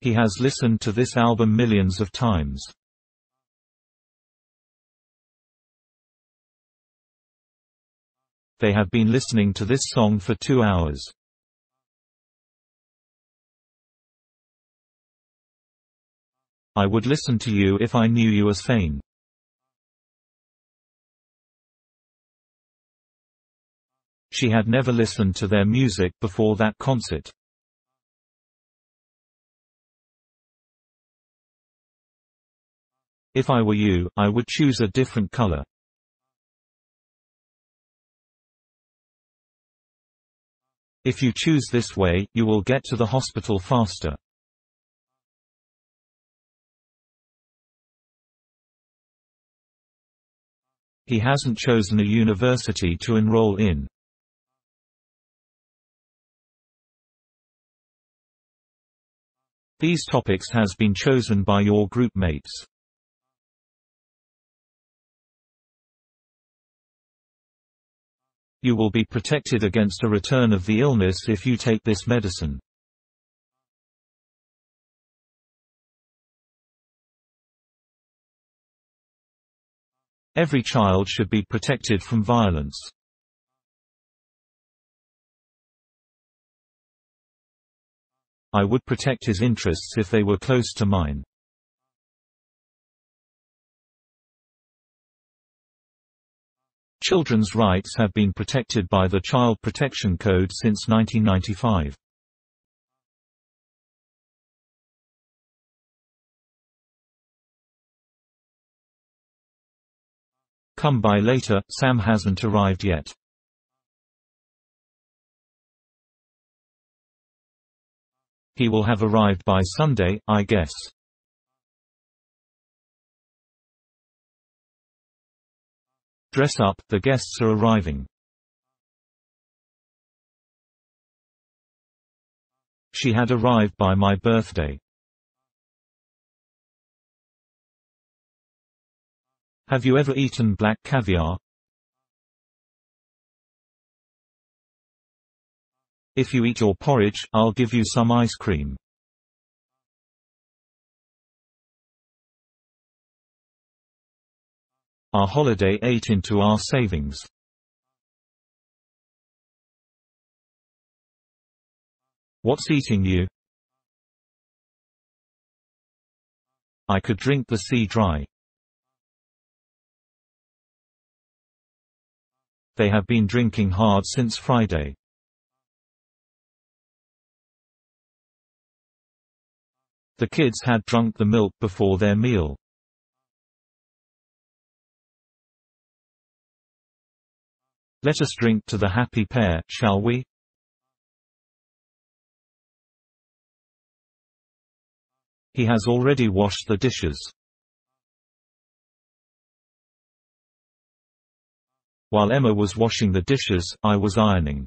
He has listened to this album millions of times. They have been listening to this song for two hours. I would listen to you if I knew you as Fane. She had never listened to their music before that concert. If I were you, I would choose a different color. If you choose this way, you will get to the hospital faster. He hasn't chosen a university to enroll in. These topics has been chosen by your group mates. You will be protected against a return of the illness if you take this medicine. Every child should be protected from violence. I would protect his interests if they were close to mine. Children's rights have been protected by the Child Protection Code since 1995. Come by later, Sam hasn't arrived yet. He will have arrived by Sunday, I guess. Dress up, the guests are arriving. She had arrived by my birthday. Have you ever eaten black caviar? If you eat your porridge, I'll give you some ice cream. Our holiday ate into our savings. What's eating you? I could drink the sea dry. They have been drinking hard since Friday. The kids had drunk the milk before their meal. Let us drink to the happy pair, shall we? He has already washed the dishes. While Emma was washing the dishes, I was ironing.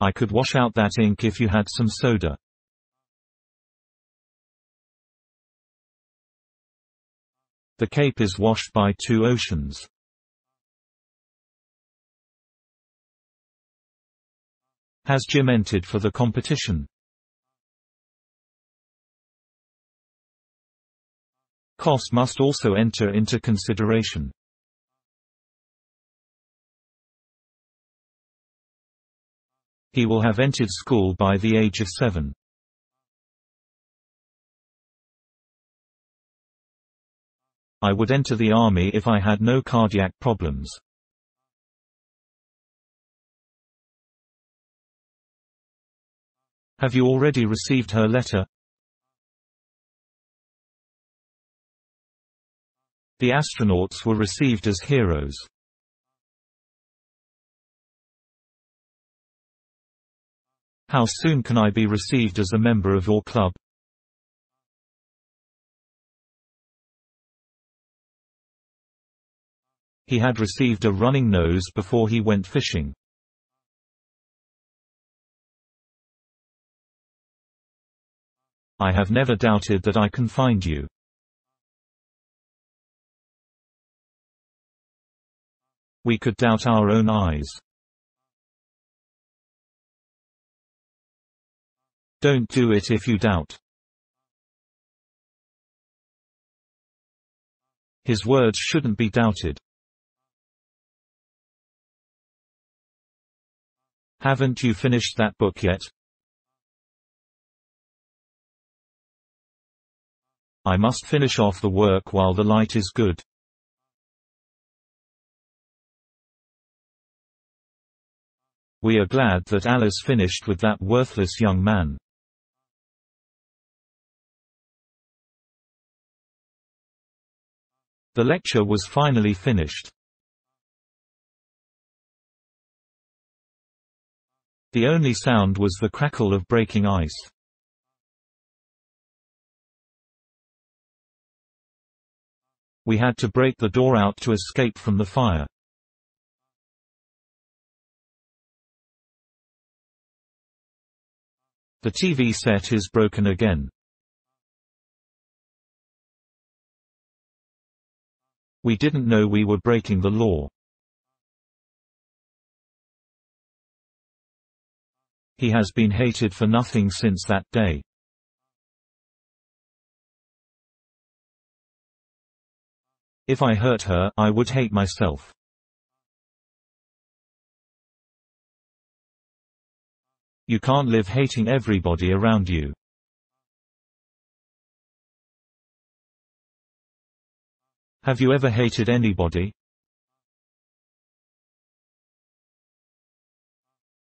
I could wash out that ink if you had some soda. The cape is washed by two oceans. Has Jim entered for the competition? Cost must also enter into consideration. He will have entered school by the age of seven. I would enter the army if I had no cardiac problems. Have you already received her letter? The astronauts were received as heroes. How soon can I be received as a member of your club? He had received a running nose before he went fishing. I have never doubted that I can find you. We could doubt our own eyes. Don't do it if you doubt. His words shouldn't be doubted. Haven't you finished that book yet? I must finish off the work while the light is good. We are glad that Alice finished with that worthless young man. The lecture was finally finished. The only sound was the crackle of breaking ice. We had to break the door out to escape from the fire. The TV set is broken again. We didn't know we were breaking the law. He has been hated for nothing since that day. If I hurt her, I would hate myself. You can't live hating everybody around you. Have you ever hated anybody?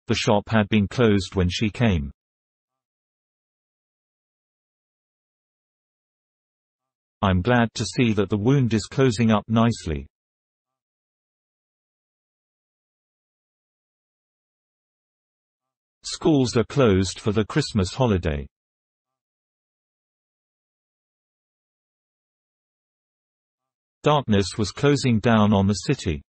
The shop had been closed when she came. I'm glad to see that the wound is closing up nicely. Schools are closed for the Christmas holiday. Darkness was closing down on the city.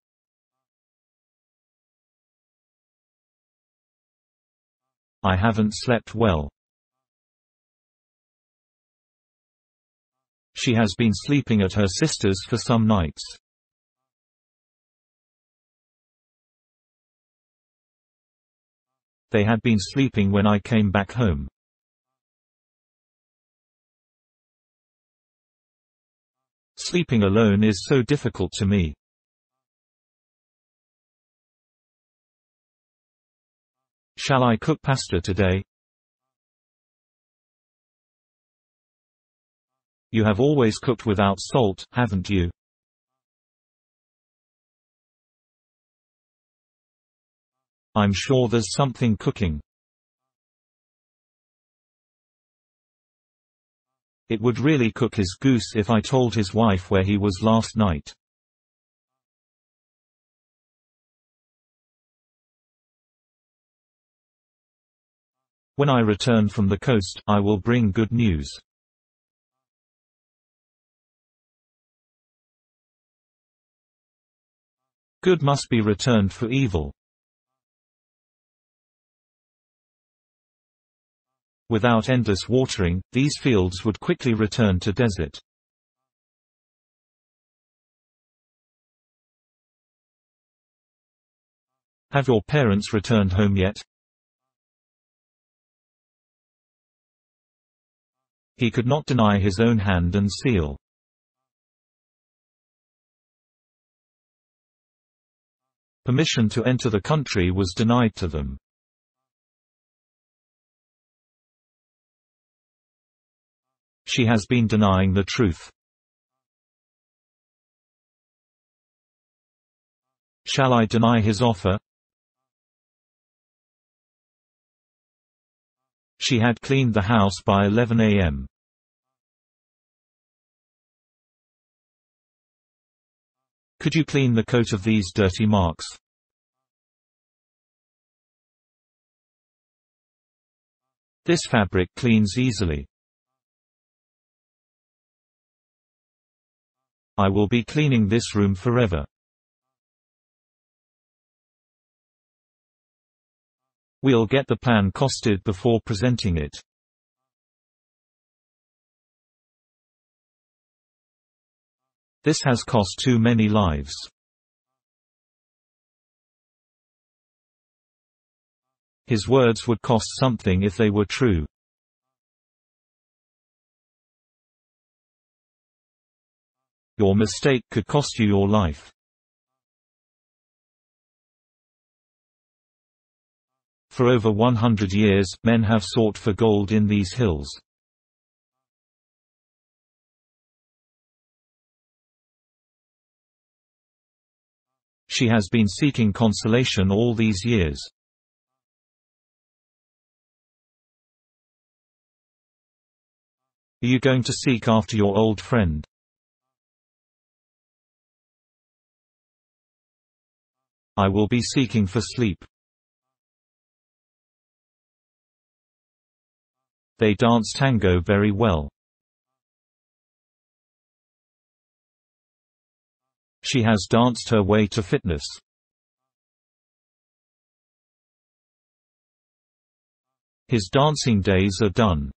I haven't slept well. She has been sleeping at her sister's for some nights. They had been sleeping when I came back home. Sleeping alone is so difficult to me. Shall I cook pasta today? You have always cooked without salt, haven't you? I'm sure there's something cooking. It would really cook his goose if I told his wife where he was last night. When I return from the coast, I will bring good news. Good must be returned for evil. Without endless watering, these fields would quickly return to desert. Have your parents returned home yet? He could not deny his own hand and seal. Permission to enter the country was denied to them. She has been denying the truth. Shall I deny his offer? She had cleaned the house by 11 a.m. Could you clean the coat of these dirty marks? This fabric cleans easily. I will be cleaning this room forever. We'll get the plan costed before presenting it. This has cost too many lives. His words would cost something if they were true. Your mistake could cost you your life. For over 100 years, men have sought for gold in these hills. She has been seeking consolation all these years. Are you going to seek after your old friend? I will be seeking for sleep. They dance tango very well. She has danced her way to fitness. His dancing days are done.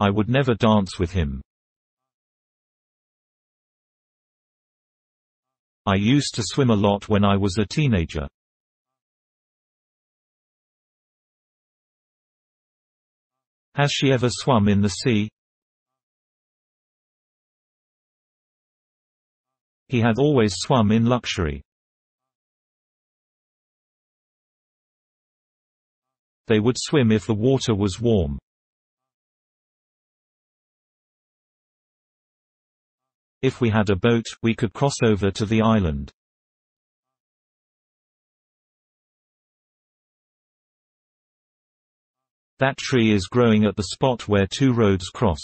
I would never dance with him. I used to swim a lot when I was a teenager. Has she ever swum in the sea? He had always swum in luxury. They would swim if the water was warm. If we had a boat, we could cross over to the island. That tree is growing at the spot where two roads cross.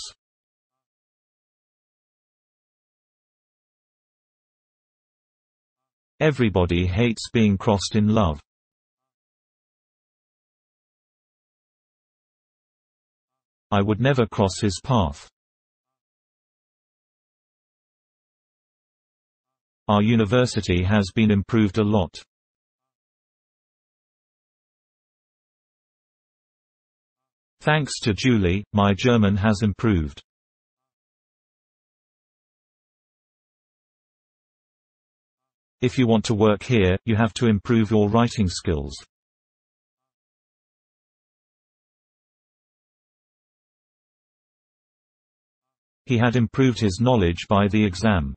Everybody hates being crossed in love. I would never cross his path. Our university has been improved a lot. Thanks to Julie, my German has improved. If you want to work here, you have to improve your writing skills. He had improved his knowledge by the exam.